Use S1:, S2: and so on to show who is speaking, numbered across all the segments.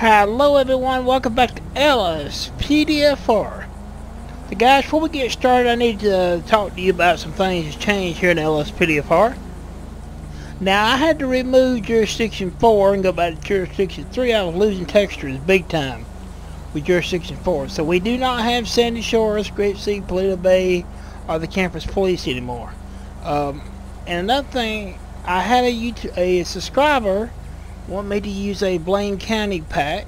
S1: Hello everyone, welcome back to LSPDFR. So guys, before we get started, I need to talk to you about some things that's changed here in LSPDFR. Now, I had to remove Jurisdiction 4 and go back to Jurisdiction 3. I was losing textures big time with Jurisdiction 4. So we do not have Sandy Shores, Grapeseed, Paleto Bay, or the Campus Police anymore. Um, and another thing, I had a, YouTube, a subscriber want me to use a Blaine County pack,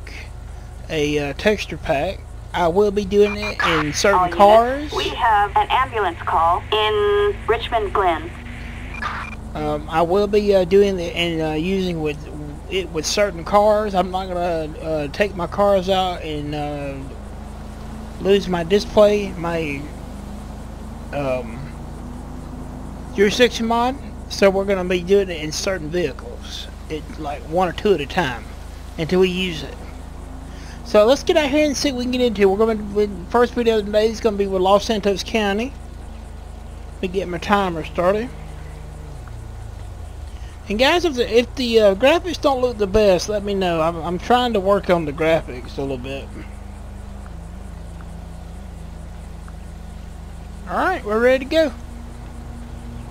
S1: a uh, texture pack. I will be doing it in certain
S2: All
S1: cars.
S2: units, We have an ambulance call in Richman Glen.
S1: Um, I will be uh, doing it and uh, using with it with certain cars. I'm not gonna uh, take my cars out and uh, lose my display, my um, jurisdiction mod. So we're gonna be doing it in certain vehicles, it like one or two at a time, until we use it. So let's get out here and see what we can get into. We're going to the first video today is going to be with Los Santos County. Let me get my timer started. And guys, if the, if the uh, graphics don't look the best, let me know. I'm, I'm trying to work on the graphics a little bit. Alright, we're ready to go.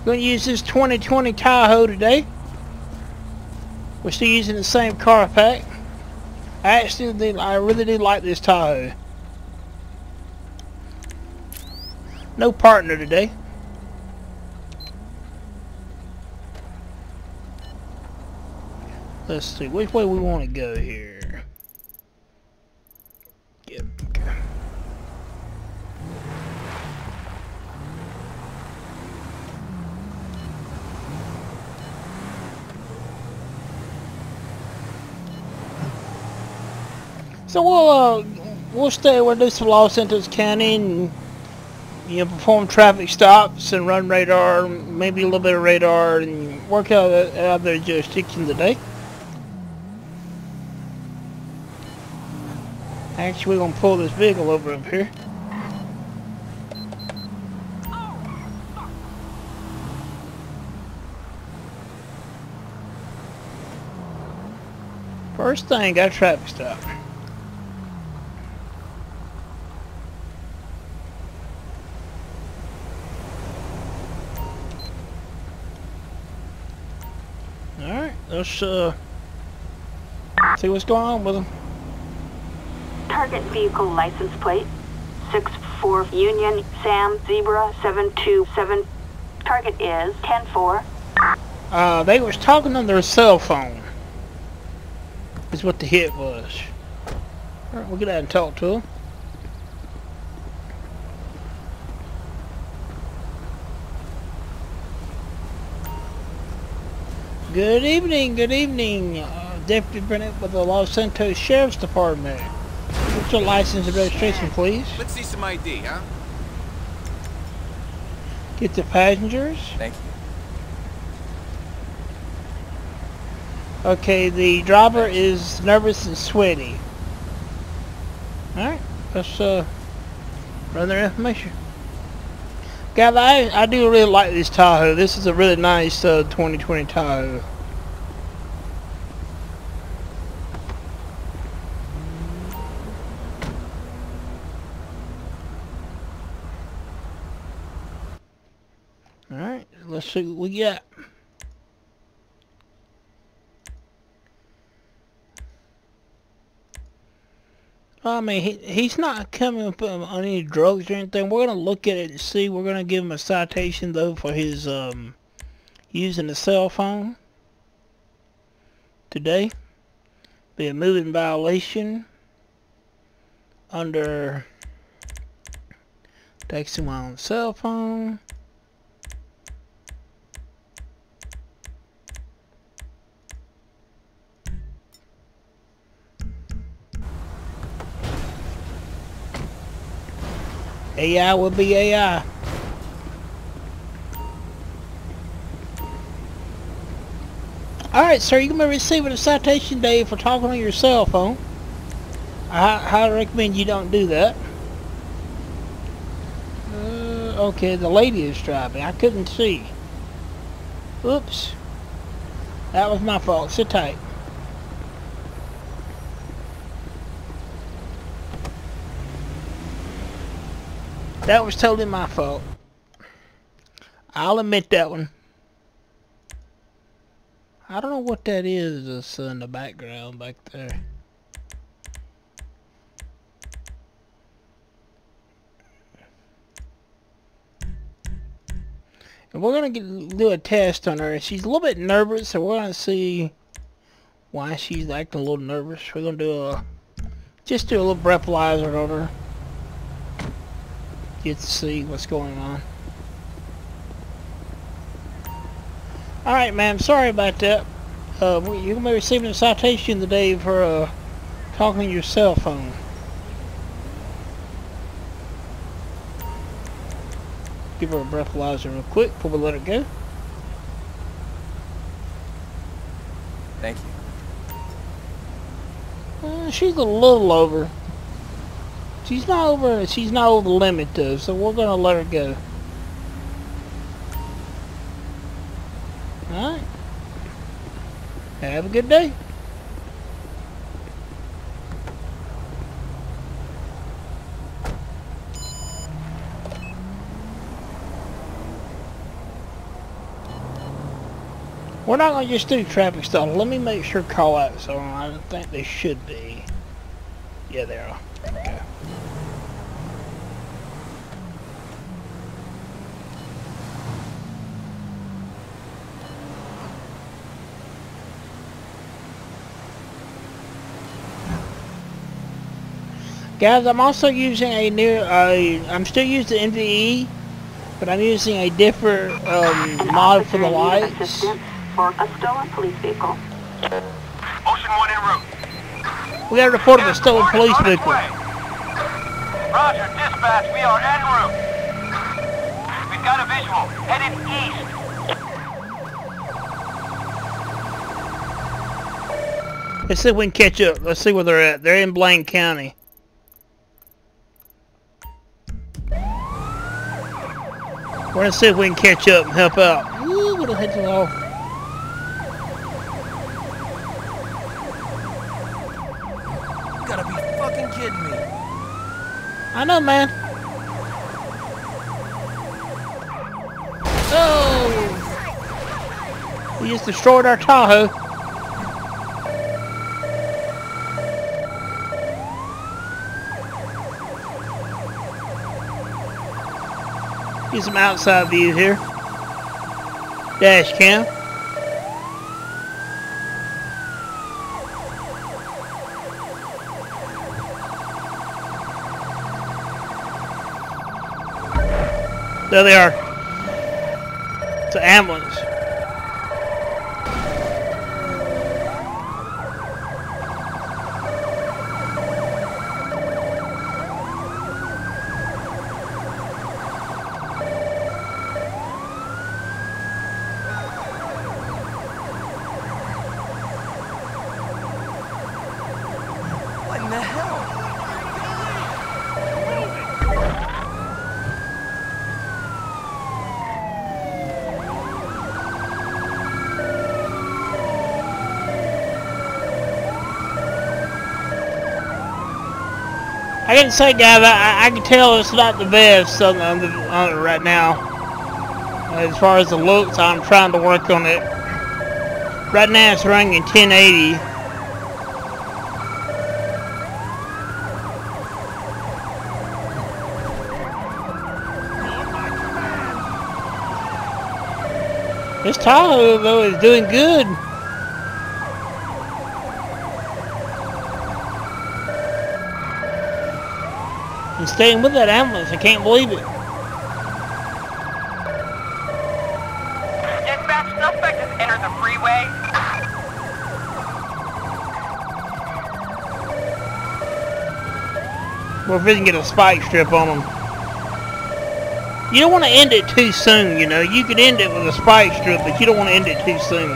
S1: Going to use this 2020 Tahoe today. We're still using the same car pack. I actually did, I really do like this Tahoe. No partner today. Let's see, which way we want to go here? Yep, okay. So we'll uh, we'll stay. We'll do some Los Santos County and you know perform traffic stops and run radar, maybe a little bit of radar, and work out out their jurisdiction today. Actually, we're gonna pull this vehicle over up here. First thing, got traffic stop. Alright, let's uh see what's going on with them.
S2: Target vehicle license plate 64 Union Sam Zebra 727. Target is 104.
S1: Uh, they was talking on their cell phone. Is what the hit was. Alright, we'll get out and talk to them. Good evening, good evening. Uh, Deputy Bennett with the Los Santos Sheriff's Department. What's your license and registration, please?
S3: Let's see some ID, huh?
S1: Get the passengers.
S3: Thank you.
S1: Okay, the driver is nervous and sweaty. Alright, let's uh, run their information. God, I, I do really like this Tahoe. This is a really nice uh, 2020 Tahoe. Alright, let's see what we got. I mean, he, he's not coming on any drugs or anything. We're going to look at it and see. We're going to give him a citation, though, for his um, using a cell phone today. Be a moving violation under texting while on the cell phone. AI will be AI. Alright, sir, you're going to be receiving a citation today for talking on your cell phone. I highly recommend you don't do that. Uh, okay, the lady is driving. I couldn't see. Oops. That was my fault. Sit tight. That was totally my fault. I'll admit that one. I don't know what that is that's in the background back there. And we're going to do a test on her. She's a little bit nervous, so we're going to see why she's acting a little nervous. We're going to do a, just do a little breathalyzer on her. Get to see what's going on. Alright, ma'am. Sorry about that. Uh, you're going be receiving a citation today for uh, talking to your cell phone. Give her a breathalyzer real quick before we let her go.
S3: Thank you.
S1: Uh, she's a little over. She's not over. She's not over the limit though, so we're gonna let her go. All right. Have a good day. We're not going to just do traffic stop. Let me make sure call outs on. I think they should be. Yeah, they are. Okay. Guys, I'm also using a new, uh, I'm still using the MVE, but I'm using a different um, mod for the
S2: in need of
S1: lights.
S2: for a stolen police vehicle.
S4: Ocean 1 en route.
S1: We got a report of a stolen police vehicle.
S4: Roger, dispatch, we are en route. We've got a visual, headed east.
S1: Let's see if we can catch up. Let's see where they're at. They're in Blaine County. We're gonna see if we can catch up and help out. Ooh, what a heads off.
S3: You gotta be fucking kidding me.
S1: I know, man. Oh! He just destroyed our Tahoe. Get some outside view here. Dash cam. There they are. It's an ambulance.
S3: What in the hell?
S1: I gotta say, guys, I, I can tell it's not the best on, on, the, on it right now. As far as the looks, I'm trying to work on it. Right now, it's running in 1080. This Tahoe, though, is doing good. And staying with that ambulance, I can't believe it.
S4: Dispatch, suspect has entered the freeway.
S1: Well, if we can get a spike strip on them. You don't want to end it too soon, you know. You could end it with a spike strip, but you don't want to end it too soon.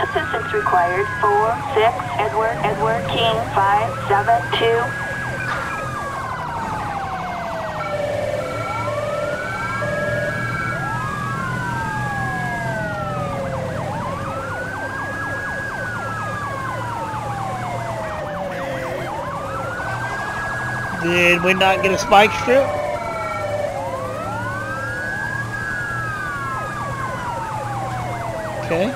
S2: Assistance required. 4, 6, Edward, Edward, King, 5, 7, 2.
S1: Did we not get a spike strip? Okay.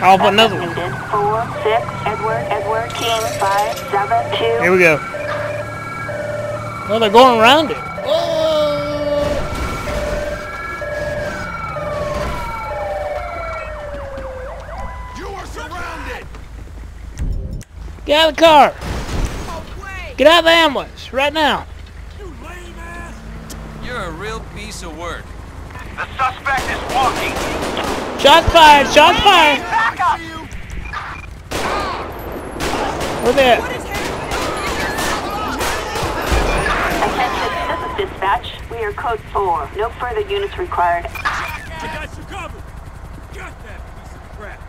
S1: I'll put another one.
S2: Four, six, Edward, Edward, King, five, seven, two.
S1: Here we go. No, they're going around it. Get out of the car. Get out of the ambulance right now.
S3: You lame ass!
S5: You're a real piece of work.
S4: The suspect is walking.
S1: Shots fired. Shots fired.
S4: Back up!
S1: Where they at?
S2: Attention, this is dispatch. We are code 4. No further units required.
S3: I got you covered! Got that piece of crap!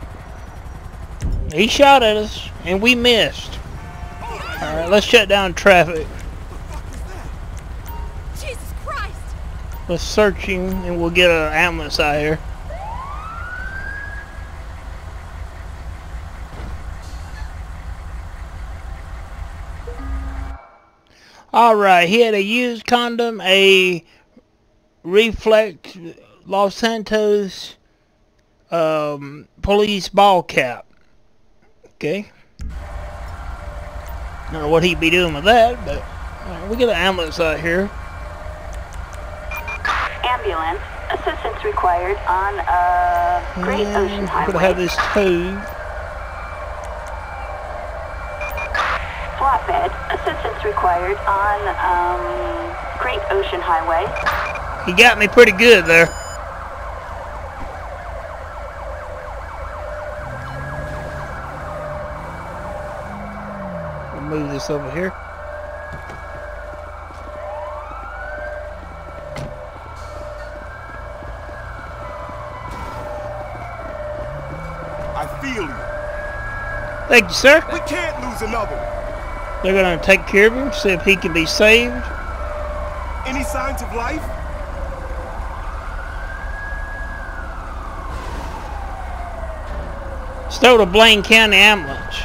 S1: He shot at us, and we missed. All right, let's shut down traffic.
S6: Jesus Christ!
S1: Let's search him, and we'll get an ambulance out here. Alright, he had a used condom, a reflex Los Santos um, police ball cap. Okay. I don't know what he'd be doing with that, but alright, we got an ambulance out here.
S2: Ambulance. Assistance required on uh, Great
S1: And
S2: Ocean
S1: we're
S2: Highway.
S1: gonna have this towed.
S2: Flatbed. Assistance required on um, Great Ocean Highway.
S1: He got me pretty good there. We'll move this over here.
S7: I feel you.
S1: Thank you, sir.
S7: We can't lose another.
S1: They're gonna take care of him, see if he can be saved.
S7: Any signs of life?
S1: Stole a Blaine County ambulance.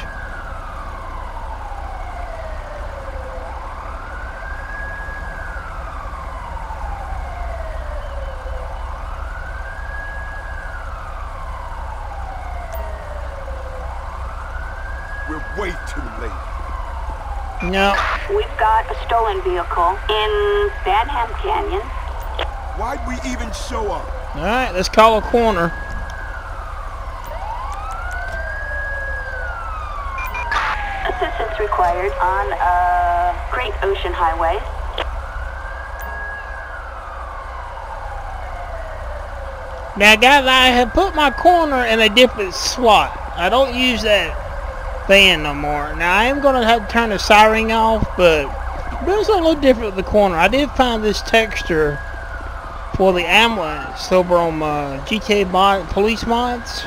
S7: We're way too late.
S1: No,
S2: We've got a stolen vehicle in Banham Canyon.
S7: Why'd we even show up?
S1: Alright, let's call a corner.
S2: Assistance required on uh, Great Ocean Highway.
S1: Now, guys, I have put my corner in a different slot. I don't use that fan no more. Now, I am going to have to turn the siren off, but it there's a little different with the corner. I did find this texture for the ambulance over on uh, GTA mod, Police Mods.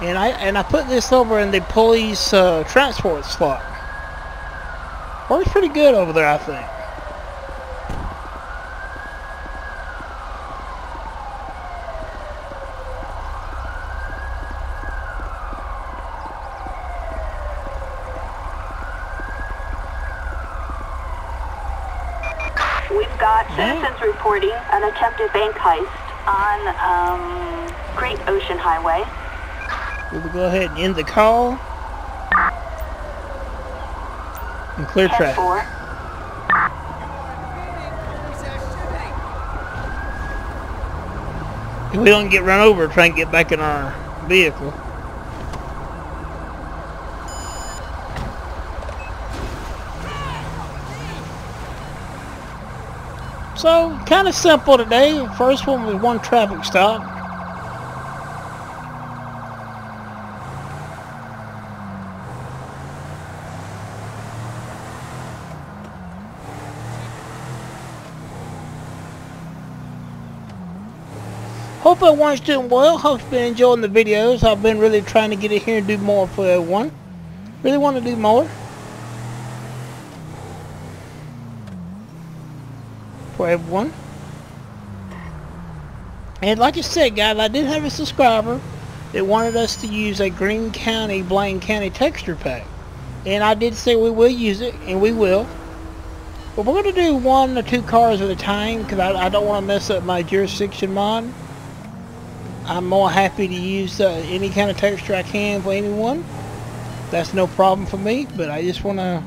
S1: And I and I put this over in the police uh, transport slot. Works pretty good over there, I think.
S2: We've got citizens reporting an attempted bank heist on um, Great Ocean Highway.
S1: We will go ahead and end the call. And clear
S2: 10
S1: traffic.
S2: 4.
S1: If we don't get run over, try and get back in our vehicle. So, kind of simple today. First one was one traffic stop. Hope everyone's doing well. Hope you've been enjoying the videos. I've been really trying to get in here and do more for everyone. Really want to do more. For everyone. And like I said, guys, I did have a subscriber that wanted us to use a Green County, Blaine County texture pack. And I did say we will use it, and we will. But we're going to do one or two cars at a time because I, I don't want to mess up my jurisdiction mod. I'm more happy to use uh, any kind of texture I can for anyone. That's no problem for me, but I just want to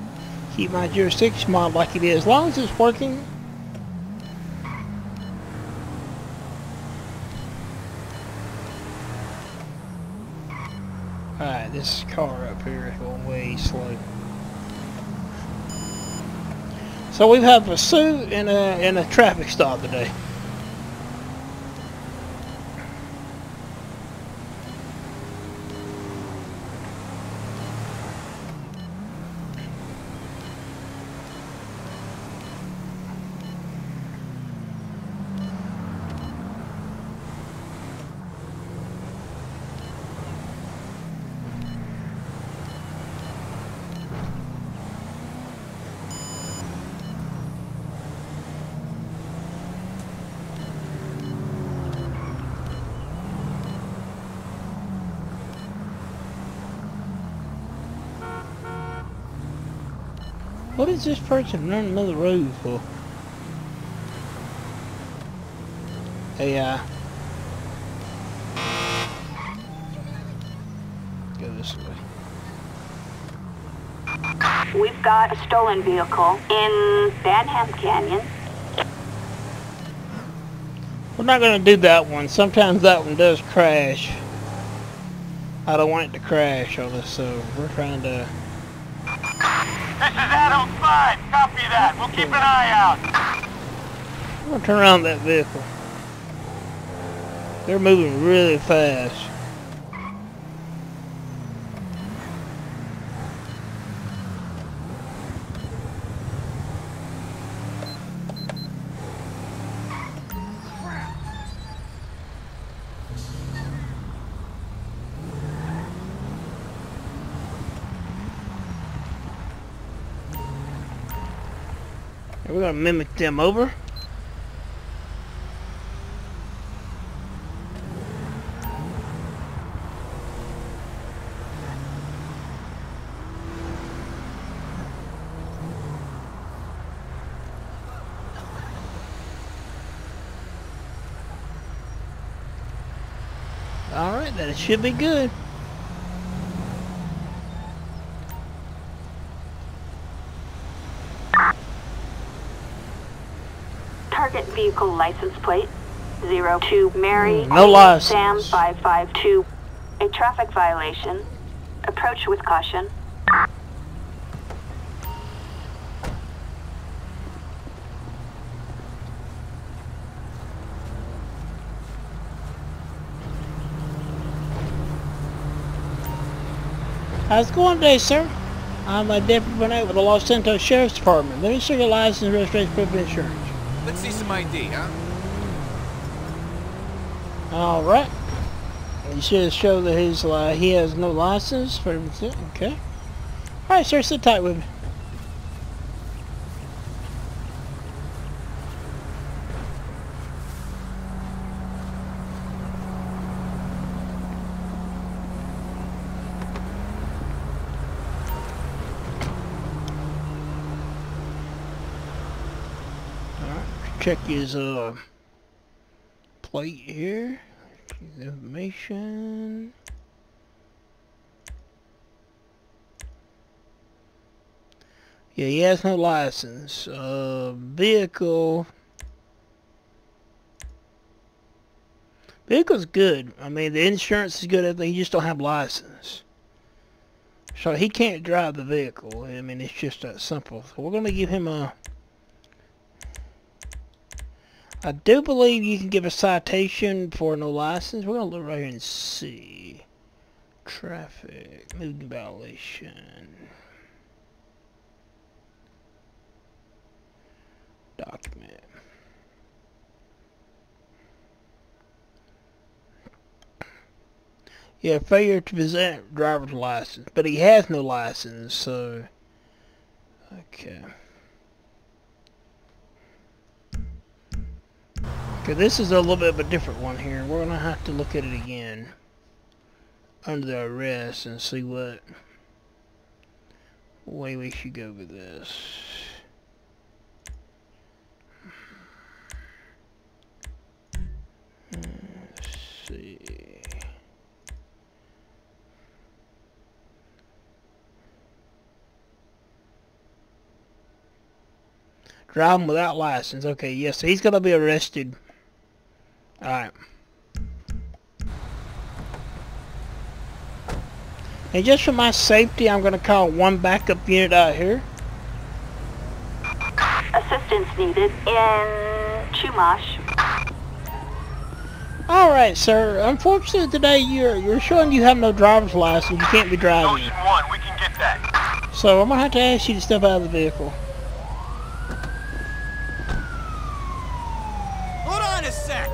S1: keep my jurisdiction mod like it is. As long as it's working, Alright, this car up here is going way slow. So we have a suit and a, and a traffic stop today. What is this person running another road for? Hey, uh... Go this way.
S2: We've got a stolen vehicle in Banham Canyon.
S1: We're not going to do that one. Sometimes that one does crash. I don't want it to crash on us, so we're trying to...
S4: 5. Copy that. We'll keep an eye out.
S1: I'm to turn around that vehicle. They're moving really fast. Gonna mimic them over. Alright, that should be good.
S2: Target vehicle license plate 02 Mary
S1: Mm, no.
S2: Sam 552. A traffic violation. Approach with caution.
S1: How's it going today, sir? I'm a deputy Burnett with the Los Santos Sheriff's Department. Let me see your license, registration, proof of insurance.
S5: Let's see some ID, huh?
S1: All right. You should show that he's uh, he has no license for everything. Okay. All right, sir. Sit tight with me. Check his uh plate here. Information. Yeah, he has no license. Uh, vehicle. Vehicle's good. I mean, the insurance is good. Everything. He just don't have license. So he can't drive the vehicle. I mean, it's just that simple. So we're gonna give him a. I do believe you can give a citation for no license. We're going to look right here and see. Traffic, moving violation. Document. Yeah, failure to present driver's license. But he has no license, so... Okay. Okay, this is a little bit of a different one here. We're going to have to look at it again under the arrest and see what way we should go with this. Let's see. Driving without license. Okay, yes, yeah, so he's going to be arrested. Alright. And just for my safety, I'm gonna call one backup unit out here.
S2: Assistance needed in Chumash.
S1: Alright, sir. Unfortunately today you're you're showing you have no driver's license. You can't be driving.
S4: Ocean 1, we can get that.
S1: So I'm gonna have to ask you to step out of the vehicle.
S3: Hold on a sec.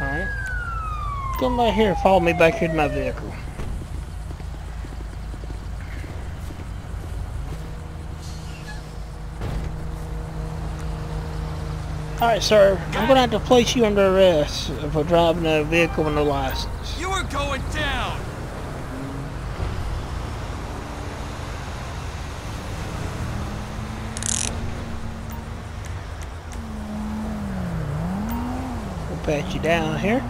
S1: Alright. Come right here and follow me back here to my vehicle. Alright, sir. I'm gonna have to place you under arrest for driving a vehicle with no license.
S3: You are going down.
S1: Pat you down here.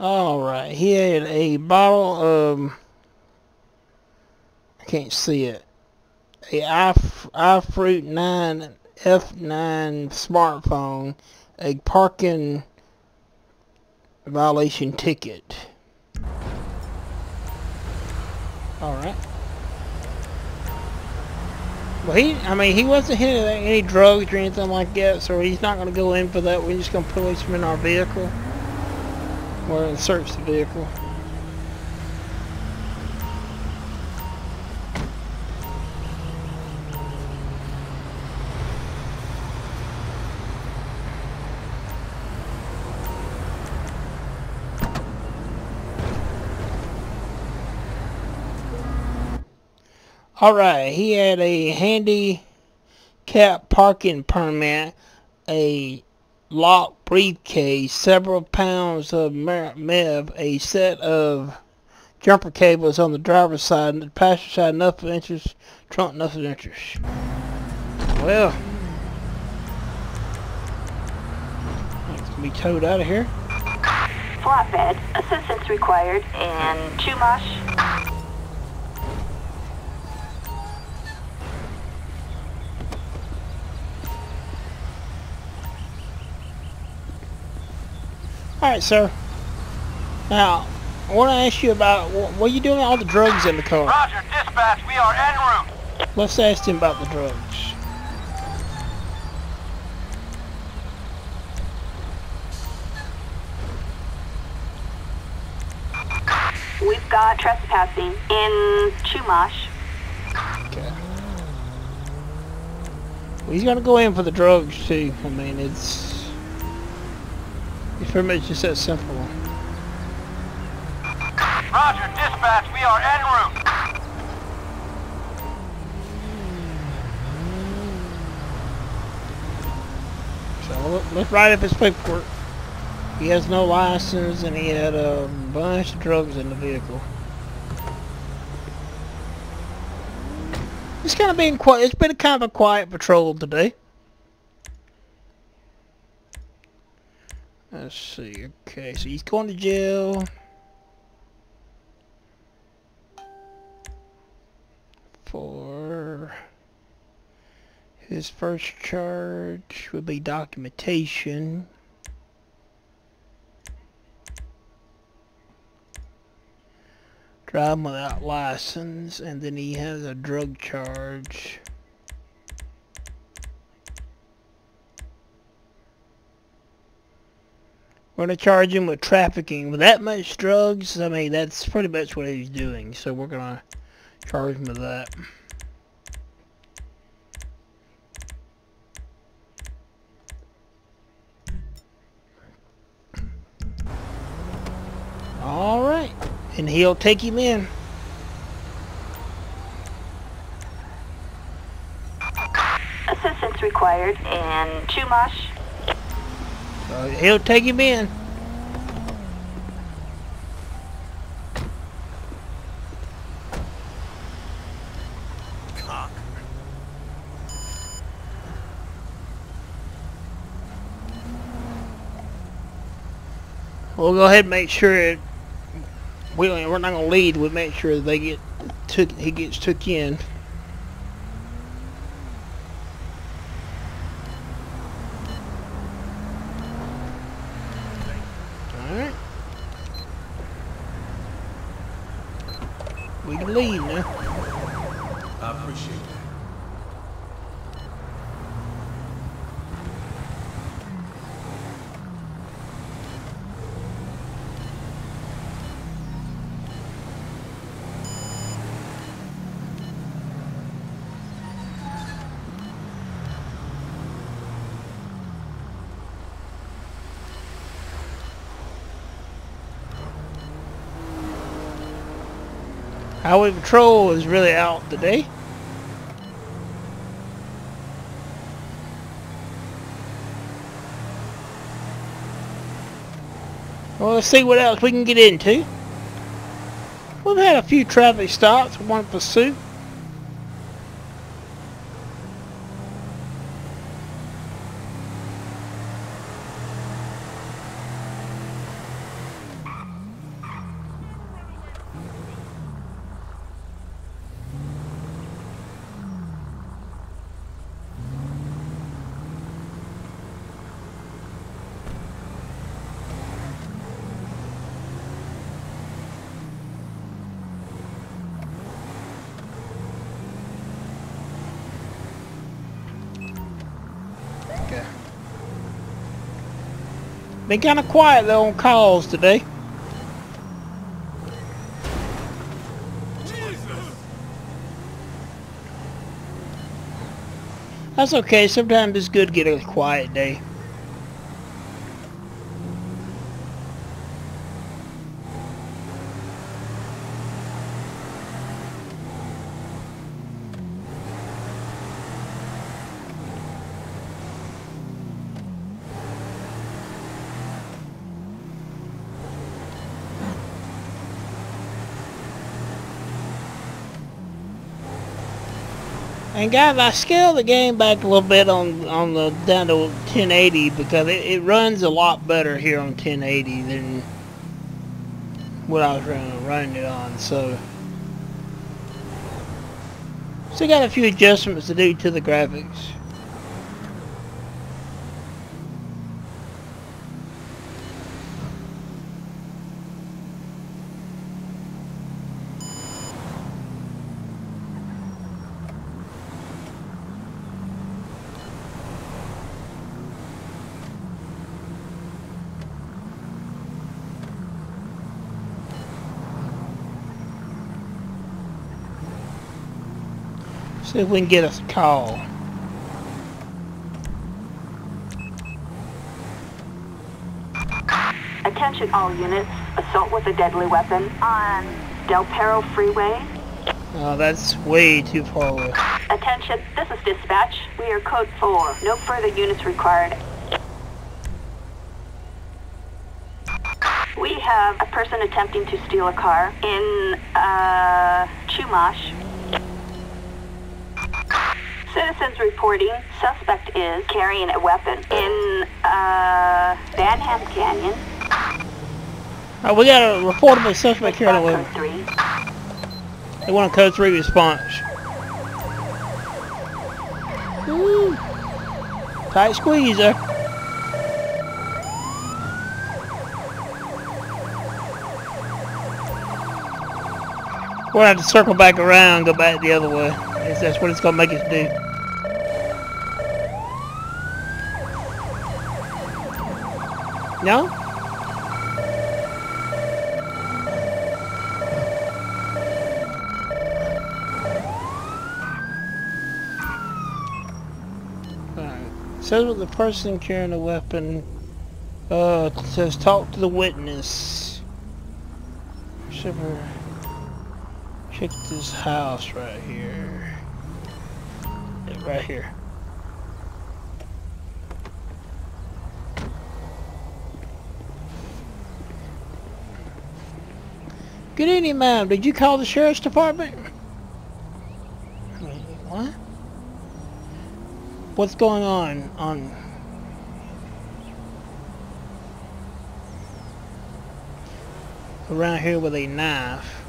S1: Alright, he had a bottle of... I can't see it. A iFruit 9 F9 smartphone, a parking violation ticket. Alright. Well, he, I mean, he wasn't hitting any drugs or anything like that, so he's not going to go in for that. We're just going to place him in our vehicle. To search the vehicle. Alright, he had a handicap parking permit, a locked briefcase, several pounds of meth, a set of jumper cables on the driver's side, and the passenger side, nothing inches, trunk, nothing inches. Well, it's gonna be towed out of here.
S2: Flatbed. Assistance required in Chumash.
S1: Alright, sir. Now, I want to ask you about, what are you doing with all the drugs in the car?
S4: Roger, dispatch, we are en route.
S1: Let's ask him about the drugs.
S2: We've got trespassing in Chumash.
S1: Okay. Well, he's gonna go in for the drugs too. I mean, it's it's pretty much just that simple.
S4: Roger, dispatch, we are en route.
S1: So let- let's write up his paperwork. He has no license and he had a bunch of drugs in the vehicle. It's kind of been quiet. It's been kind of a quiet patrol today. Let's see. Okay, so he's going to jail. For his first charge would be documentation. Driving without license, and then he has a drug charge. We're gonna charge him with trafficking with that much drugs. I mean, that's pretty much what he's doing. So we're gonna charge him with that. All right, and he'll take him in.
S2: Assistance required in Chumash.
S1: Uh, he'll take him in. We'll go ahead and make sure it, we, we're not going to lead. We'll make sure they get took. He gets took in. Highway Patrol is really out today. Well, let's see what else we can get into. We've had a few traffic stops, one pursuit. Been kind of quiet though on calls today. That's okay. Sometimes it's good to get a quiet day. And guys, I scaled the game back a little bit on on the down to 1080 because it, it runs a lot better here on 1080 than what I was running, running it on. So, still got a few adjustments to do to the graphics. See if we can get us a call.
S2: Attention all units. Assault with a deadly weapon on Del Perro Freeway.
S1: Oh, that's way too far away.
S2: Attention, this is dispatch. We are code 4. No further units required. We have a person attempting to steal a car in, uh, Chumash. Citizens reporting suspect is carrying a weapon in, uh, Banham Canyon.
S1: Oh, we got a reportable suspect here on the
S2: Code 3.
S1: They want a code 3 response. Woo. Tight squeeze there. We're gonna have to circle back around, go back the other way. Yes, That's what it's gonna make us do. No? Says with the person carrying a weapon, uh, says talk to the witness. Shiver. Check this house right here. Right here. Good evening, ma'am. Did you call the sheriff's department? What? What's going on on around here with a knife.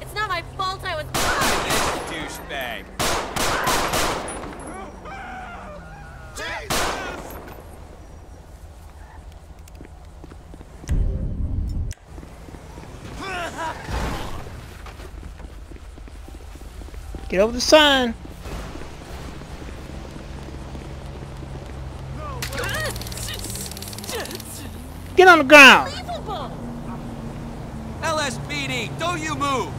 S6: It's not my fault I was.
S3: Douchebag.
S1: Get over the sign. Get on the ground.
S6: Unbelievable!
S3: LSPD, don't you move!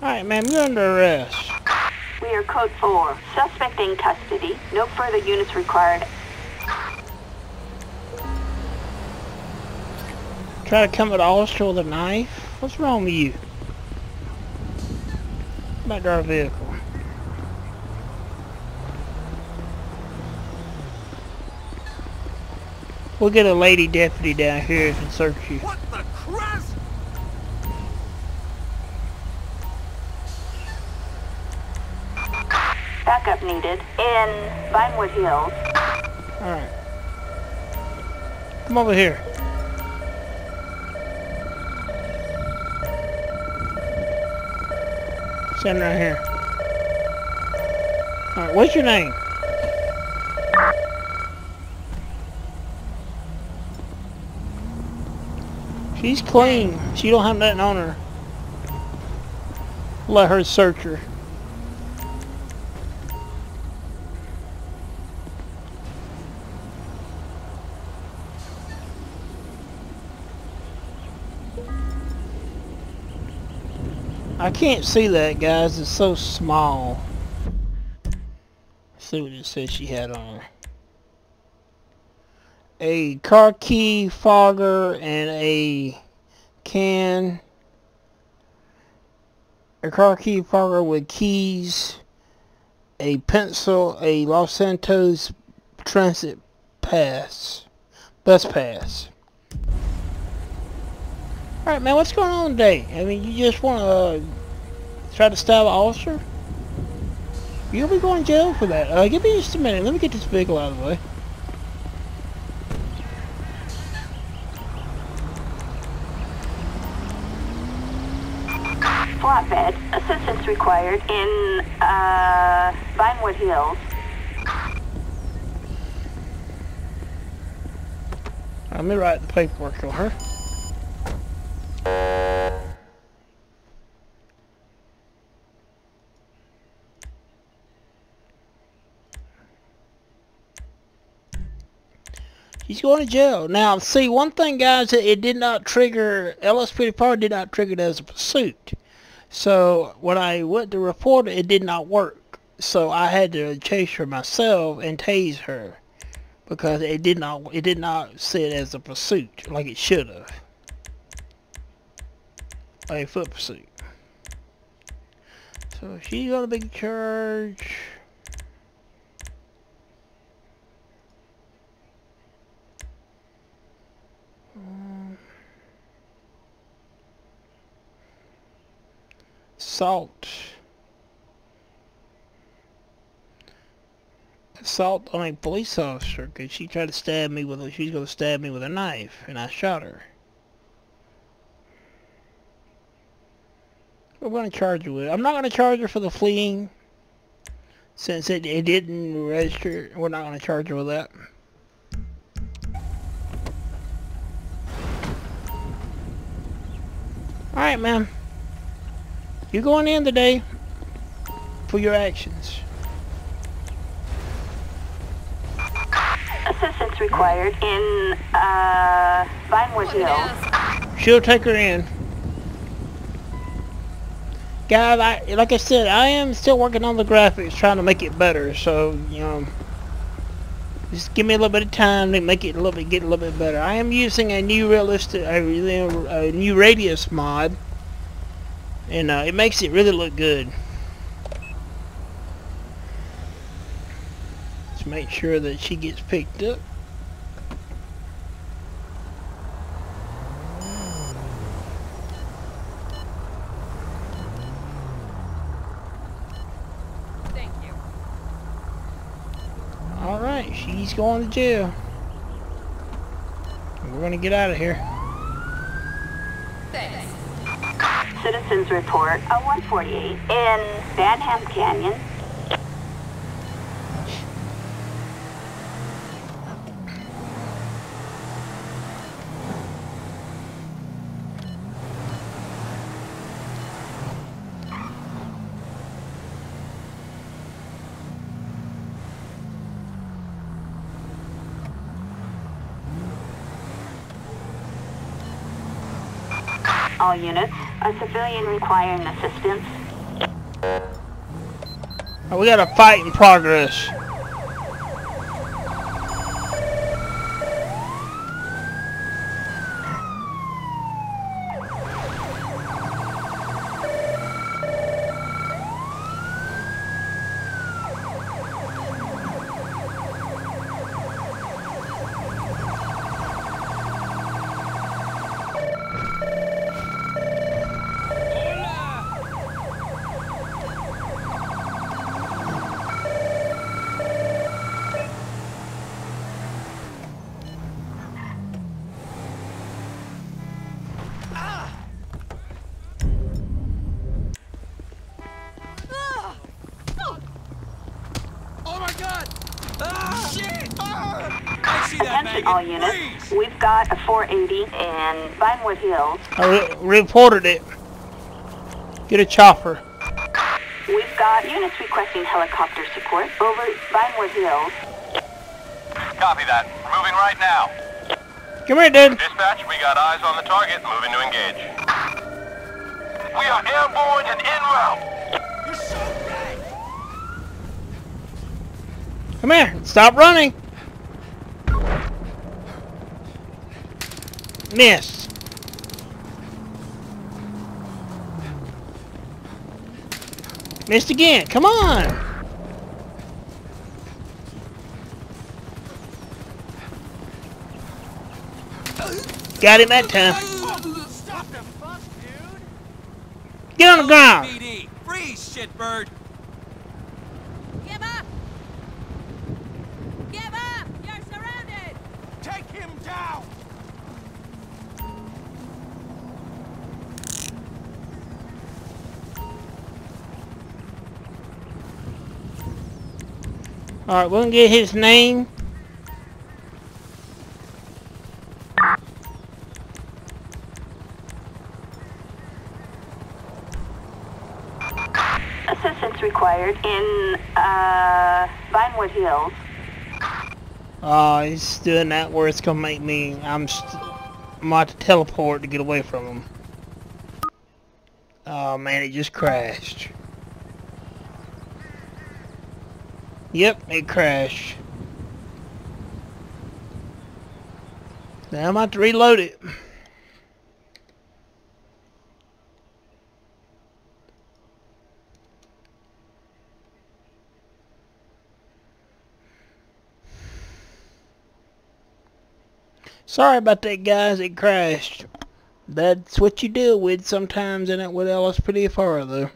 S1: Alright, ma'am, you're under arrest.
S2: We are code 4. Suspect in custody. No further units required.
S1: Try to come at Ulster with a knife? What's wrong with you? Back to our vehicle. We'll get a lady deputy down here and search you.
S3: What the crap?
S2: Backup needed in Vinewood Hills.
S1: Alright. Come over here. Stand right here. Alright, what's your name? She's clean. She don't have nothing on her. Let her search her. I can't see that, guys. It's so small. Let's see what it says she had on. A car key fogger and a can. A car key fogger with keys. A pencil. A Los Santos Transit Pass. Bus pass. Alright, man, what's going on today? I mean, you just want to try to stab an officer? You'll be going to jail for that. Uh, give me just a minute. Let me get this vehicle out of the way.
S2: Flatbed. Assistance required in, uh, Vinewood Hills.
S1: Let me write the paperwork on her. She's going to jail. Now, see, one thing, guys, it did not trigger, LSPD did not trigger it as a pursuit. So, when I went to report it, it did not work. So, I had to chase her myself and tase her. Because it did not, it did not say it as a pursuit, like it should have. A foot pursuit. So, she's got a big Assault. Assault on a police officer because she tried to stab me with a, she's going to stab me with a knife and I shot her. We're going to charge her with I'm not going to charge her for the fleeing since it, it didn't register. We're not going to charge her with that. Alright, ma'am. You're going in today for your actions.
S2: Assistance required in, uh, Vinewood Hills.
S1: She'll take her in. Guys, I, like I said, I am still working on the graphics, trying to make it better. So, you know, just give me a little bit of time to make it a little bit, get a little bit better. I am using a new realistic, a, a new Redux mod, and uh, it makes it really look good. let's make sure that she gets picked up.
S6: Thank you.
S1: Alright, she's going to jail. We're gonna get out of here.
S6: Thanks.
S2: Citizens report a 148 in Banham Canyon. All units, a civilian requiring assistance.
S1: We got a fight in progress.
S2: All units.
S3: Freeze!
S2: We've got a 480 in Vinewood Hills.
S1: I re reported it. Get a chopper.
S2: We've got units requesting helicopter support over Vinewood Hills.
S4: Copy that. We're moving right now.
S1: Come here, dude.
S4: Dispatch, we got eyes on the target. Moving to engage. We are airborne and en route.
S3: You're so right!
S1: Come here. Stop running. Miss. Missed again. Come on. Got him that time.
S3: Stop the fuck, dude!
S1: Get on the ground.
S3: PD! Freeze, shitbird!
S6: Give up! Give up! You're surrounded!
S3: Take him down!
S1: Alright, we're gonna get his name.
S2: Assistance required in uh, Vinewood Hills.
S1: Oh, he's doing that where it's gonna make me. I'm. St I'm about to teleport to get away from him. Oh man, it just crashed. Yep, it crashed. Now I'm about to reload it. Sorry about that, guys. It crashed. That's what you deal with sometimes in it with pretty far, though.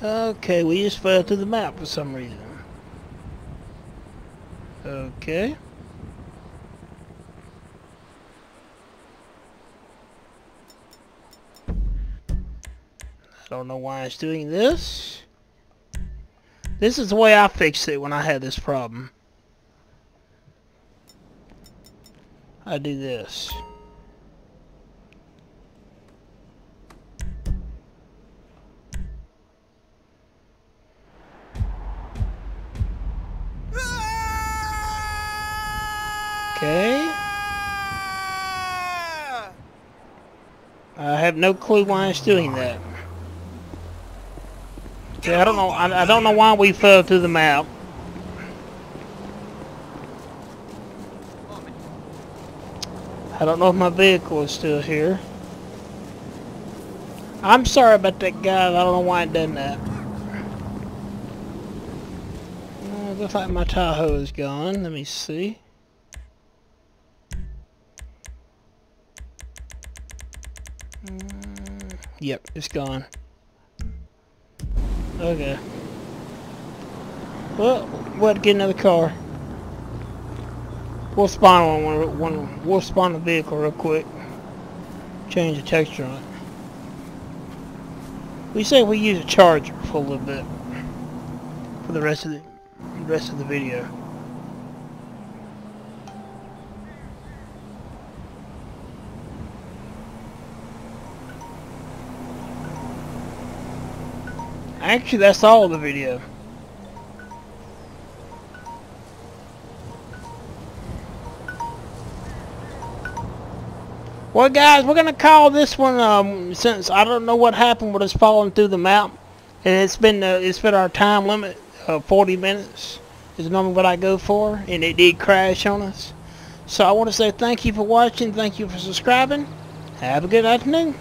S1: Okay, we just fell to the map for some reason. Okay. I don't know why it's doing this. This is the way I fixed it when I had this problem. I do this. Okay. I have no clue why it's doing that. Yeah, I don't know. I, I don't know why we fell through the map. I don't know if my vehicle is still here. I'm sorry about that guy. I don't know why it done that. Uh, looks like my Tahoe is gone. Let me see. Yep, it's gone. Okay. Well, we'll get another car. We'll spawn one, one, we'll spawn a vehicle real quick. Change the texture on it. We say we use a charger for a little bit. For the rest of the rest of the video. Actually, that's all the video. Well, guys, we're gonna call this one um, since I don't know what happened with us falling through the map, and it's been uh, it's been our time limit of 40 minutes is normally what I go for, and it did crash on us. So I want to say thank you for watching, thank you for subscribing. Have a good afternoon.